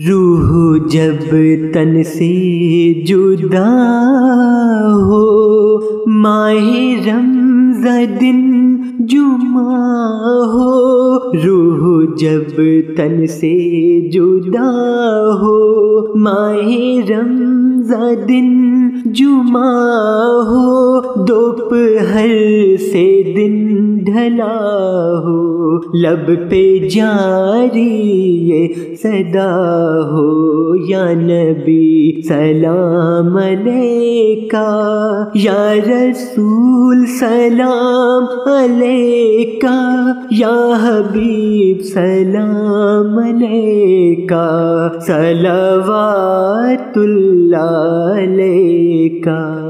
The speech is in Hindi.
रूह जब तन से जुदा हो, माहे रमजा दिन जुमा हो, रूह जब तन से जुदा हो, माहे रमजा दिन जुमा हो, दोपहर से दिन ढला हो। लब पे जारी ये सदा हो या नबी, सलाम अलैका। या रसूल, सलाम अलैका। या हबीब, सलाम अलैका। सलवातुल्लाह अलैका।